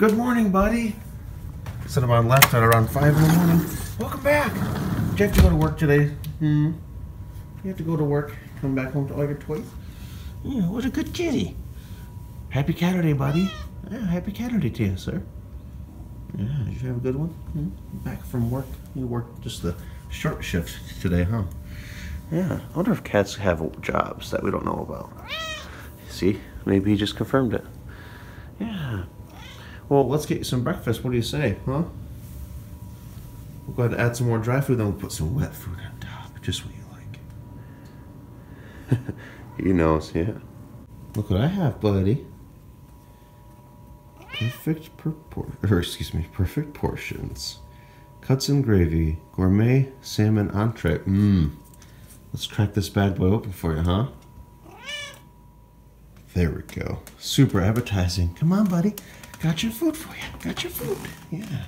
Good morning, buddy. Cinnabon left at around 5 in the morning. Welcome back. Did you have to go to work today? Hmm? You have to go to work, come back home to all your toys? Yeah, what a good kitty. Happy Saturday, buddy. Yeah, happy Saturday to you, sir. Yeah, did you have a good one? Hmm? Back from work? You worked just the short shift today, huh? Yeah, I wonder if cats have jobs that we don't know about. See, maybe he just confirmed it. Well, let's get you some breakfast. What do you say, huh? We'll go ahead and add some more dry food, then we'll put some wet food on top, just what you like. he knows, yeah. Look what I have, buddy. Perfect propor- or excuse me, perfect portions. Cuts and gravy, gourmet salmon entree. Mmm. Let's crack this bad boy open for you, huh? There we go. Super appetizing. Come on, buddy. Got your food for you. Got your food. Yeah.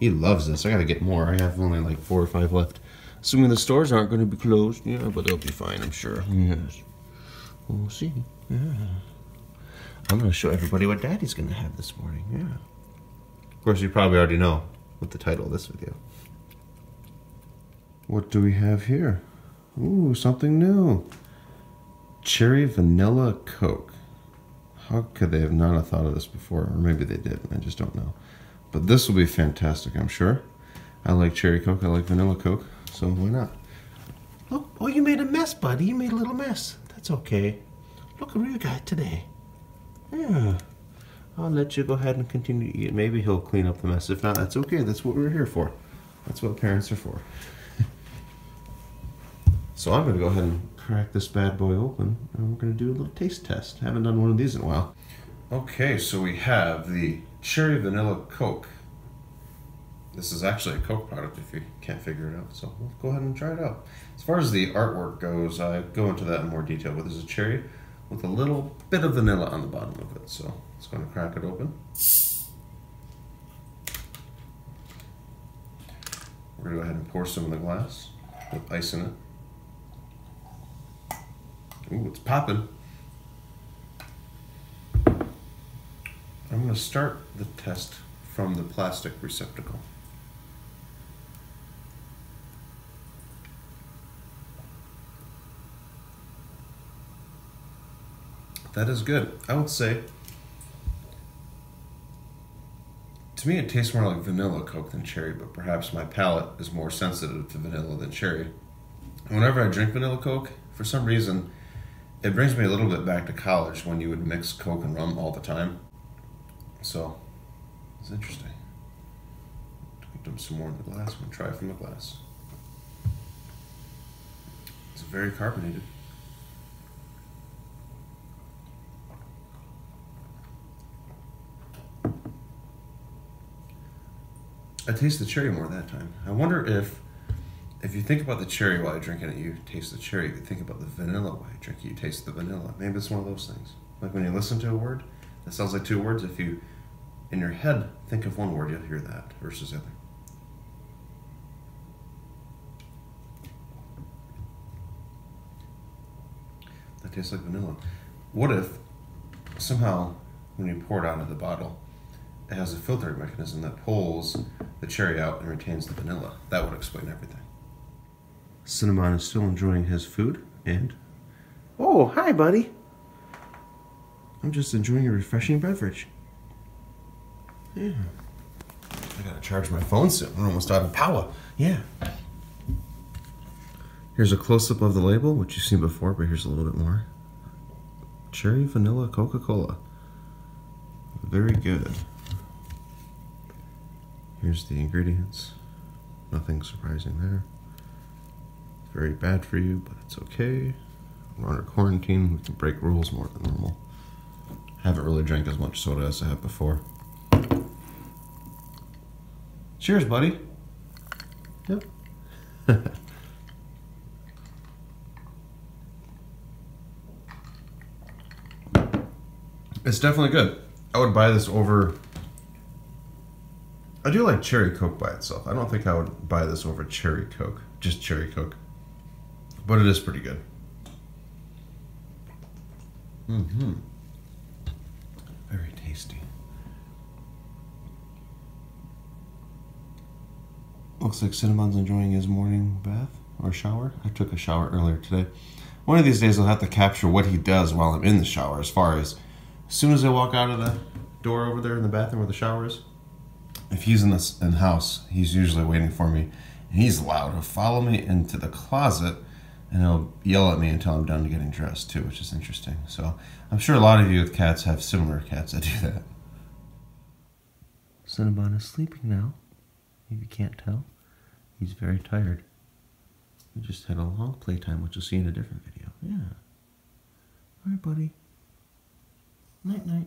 He loves this. I gotta get more. I have only like four or five left. Assuming the stores aren't gonna be closed. Yeah, but they'll be fine, I'm sure. Yes. We'll see. Yeah. I'm gonna show everybody what Daddy's gonna have this morning. Yeah. Of course, you probably already know what the title of this video. What do we have here? Ooh, something new. Cherry vanilla Coke. How could they have not have thought of this before? Or maybe they did, I just don't know. But this will be fantastic, I'm sure. I like cherry Coke, I like vanilla Coke, so why not? Look, oh, you made a mess, buddy. You made a little mess. That's okay. Look what you got today. Yeah. I'll let you go ahead and continue to eat. Maybe he'll clean up the mess. If not, that's okay. That's what we're here for. That's what parents are for. So I'm going to go ahead and crack this bad boy open and we're going to do a little taste test. Haven't done one of these in a while. Okay, so we have the cherry vanilla Coke. This is actually a Coke product if you can't figure it out. So we'll go ahead and try it out. As far as the artwork goes, I go into that in more detail, but there's a cherry with a little bit of vanilla on the bottom of it. So it's going to crack it open. We're going to go ahead and pour some in the glass with ice in it. Ooh, it's popping. I'm going to start the test from the plastic receptacle. That is good. I would say, to me, it tastes more like vanilla Coke than cherry, but perhaps my palate is more sensitive to vanilla than cherry. Whenever I drink vanilla Coke, for some reason, it brings me a little bit back to college when you would mix Coke and rum all the time. So, it's interesting. Dump some more in the glass. We'll try from the glass. It's very carbonated. I taste the cherry more that time. I wonder if, if you think about the cherry while you're drinking it, you taste the cherry. If you think about the vanilla while you drink it, you taste the vanilla. Maybe it's one of those things. Like when you listen to a word that sounds like two words, if you, in your head, think of one word, you'll hear that versus the other. That tastes like vanilla. What if somehow when you pour it out of the bottle, it has a filtering mechanism that pulls the cherry out and retains the vanilla. That would explain everything. Cinnabon is still enjoying his food, and oh, hi, buddy. I'm just enjoying a refreshing beverage. Yeah. I gotta charge my phone soon. We're almost out of power. Yeah. Here's a close up of the label, which you've seen before, but here's a little bit more. Cherry vanilla Coca Cola. Very good. Here's the ingredients. Nothing surprising there. Very bad for you, but it's okay. We're under quarantine. We can break rules more than normal. Haven't really drank as much soda as I have before. Cheers, buddy. Yep. it's definitely good. I would buy this over. I do like cherry coke by itself. I don't think I would buy this over cherry coke, just cherry coke but it is pretty good. Mm-hmm. Very tasty. Looks like Cinnabon's enjoying his morning bath or shower. I took a shower earlier today. One of these days I'll have to capture what he does while I'm in the shower as far as as soon as I walk out of the door over there in the bathroom where the shower is. If he's in the in house, he's usually waiting for me. And he's loud. He'll follow me into the closet and he'll yell at me until I'm done getting dressed too, which is interesting. So I'm sure a lot of you with cats have similar cats that do that. Cinnabon is sleeping now. If you can't tell, he's very tired. We just had a long playtime, which you'll see in a different video. Yeah. All right, buddy. Night, night.